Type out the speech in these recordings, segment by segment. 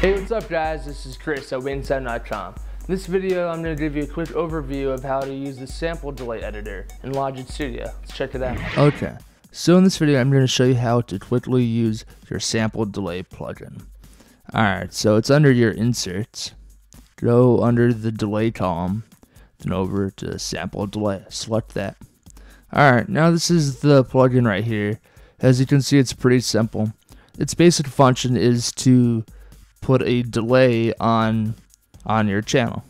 Hey, what's up guys? This is Chris at WinkSound.com. In this video, I'm going to give you a quick overview of how to use the sample delay editor in Logic Studio. Let's check it out. Okay, so in this video, I'm going to show you how to quickly use your sample delay plugin. Alright, so it's under your inserts. Go under the delay column, then over to sample delay. Select that. Alright, now this is the plugin right here. As you can see, it's pretty simple. Its basic function is to put a delay on on your channel.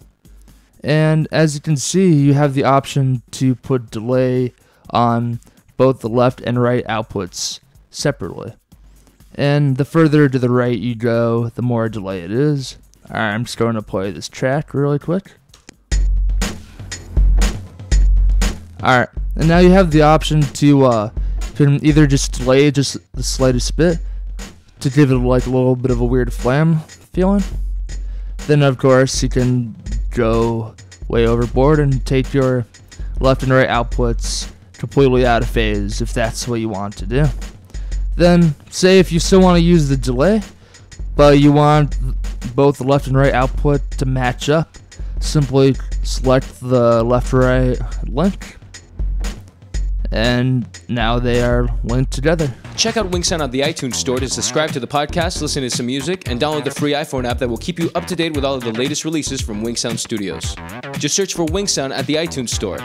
And as you can see, you have the option to put delay on both the left and right outputs separately. And the further to the right you go, the more delay it is. Alright, I'm just going to play this track really quick. Alright, and now you have the option to uh, can either just delay just the slightest bit to give it like a little bit of a weird flam feeling. Then of course you can go way overboard and take your left and right outputs completely out of phase if that's what you want to do. Then say if you still want to use the delay, but you want both the left and right output to match up, simply select the left right link and now they are linked together. Check out WinkSound on the iTunes Store to subscribe to the podcast, listen to some music, and download the free iPhone app that will keep you up to date with all of the latest releases from WinkSound Studios. Just search for WinkSound at the iTunes Store.